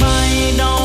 bay đau